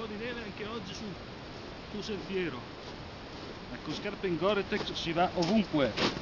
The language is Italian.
po' di neve anche oggi sul, sul sentiero. Con ecco, scarpe in Gore-Tex si va ovunque.